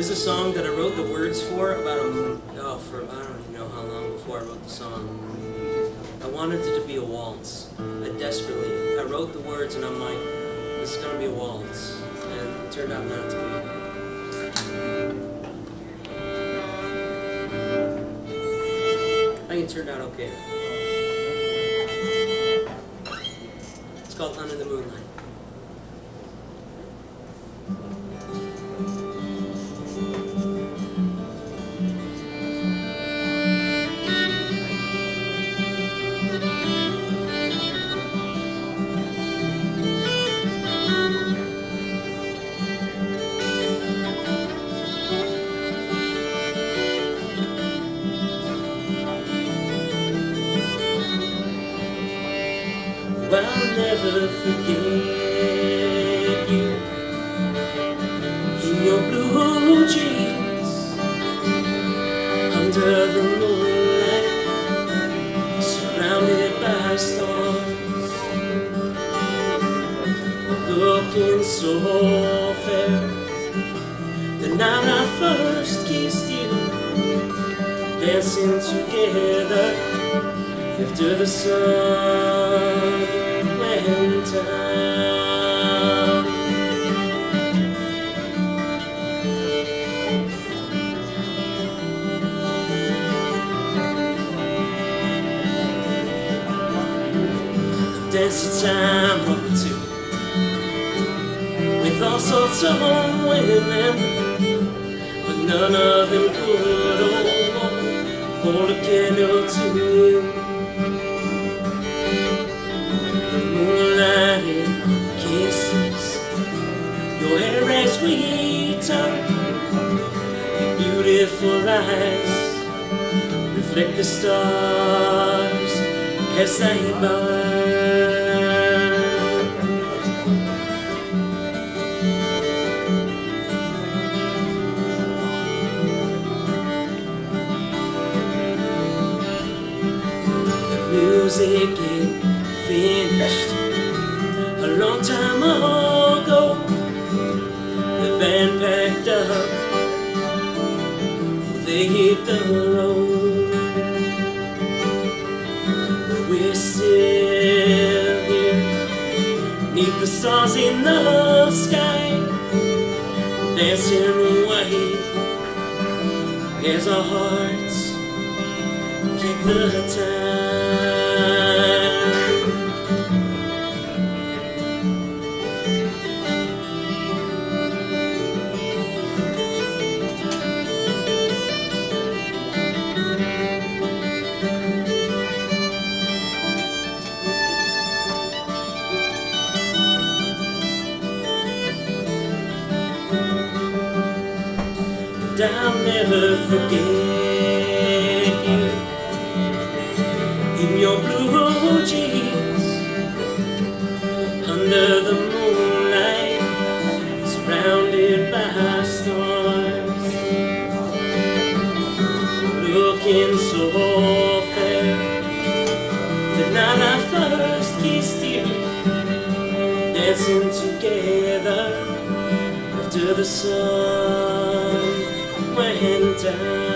is a song that I wrote the words for about a month, oh, for I don't even know how long before I wrote the song. I wanted it to be a waltz. I desperately. I wrote the words and I'm like, this is gonna be a waltz, and it turned out not to be. I think it turned out okay. Forget you. In your blue jeans under the moonlight, surrounded by stars, looking so fair. The night I first kissed you, dancing together after the sun went down. I've danced time or two with all sorts of women, but none of them could hold a candle to as we your beautiful eyes reflect the stars as they burn. The music it finished a long time ago. They hit the road. We're still here, neath the stars in the sky, dancing away as our hearts keep the time. I'll never forget you. In your blue jeans under the moonlight, surrounded by stars, looking so fair. The night I first kissed you, dancing together after the sun down.